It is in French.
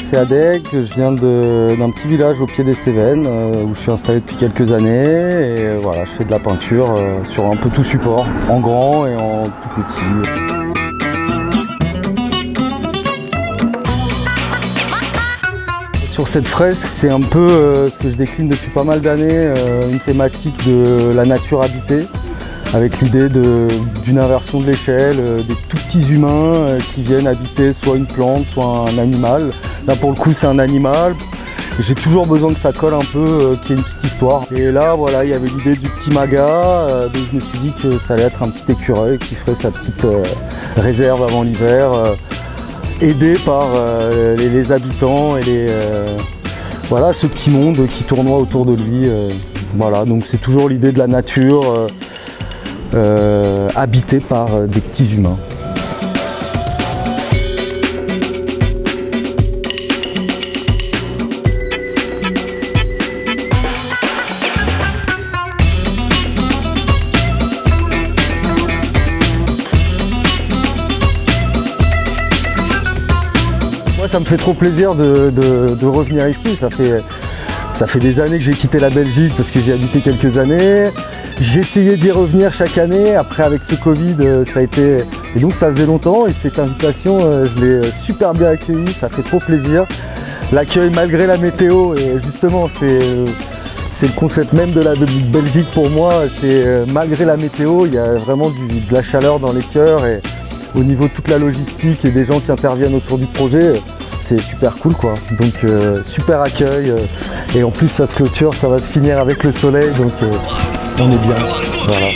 c'est Adec, je viens d'un petit village au pied des Cévennes euh, où je suis installé depuis quelques années et euh, voilà, je fais de la peinture euh, sur un peu tout support, en grand et en tout petit. Sur cette fresque, c'est un peu ce que je décline depuis pas mal d'années, une thématique de la nature habitée avec l'idée d'une inversion de l'échelle, des tout petits humains qui viennent habiter soit une plante, soit un animal. Là pour le coup c'est un animal. J'ai toujours besoin que ça colle un peu, euh, qu'il y ait une petite histoire. Et là voilà, il y avait l'idée du petit maga, donc je me suis dit que ça allait être un petit écureuil qui ferait sa petite réserve avant l'hiver, aidé par les, habitants et les, voilà, ce petit monde qui tournoie autour de lui. voilà, donc c'est toujours l'idée de la nature. Euh, habité par euh, des petits humains. Moi, ça me fait trop plaisir de, revenir ici. Ça fait, des années que j'ai quitté la Belgique parce que j'ai habité quelques années. J'ai essayé d'y revenir chaque année. Après, avec ce Covid, euh, ça a été. Donc, ça faisait longtemps. Et cette invitation, euh, je l'ai euh, super bien accueillie. Ça fait trop plaisir. L'accueil malgré la météo. Et justement, c'est. Le concept même de la Belgique pour moi, c'est malgré la météo, il y a vraiment de la chaleur dans les cœurs au niveau de toute la logistique et des gens qui interviennent autour du projet, c'est super cool quoi. Donc super accueil et en plus ça se clôture, ça va se finir avec le soleil donc on est bien. Voilà.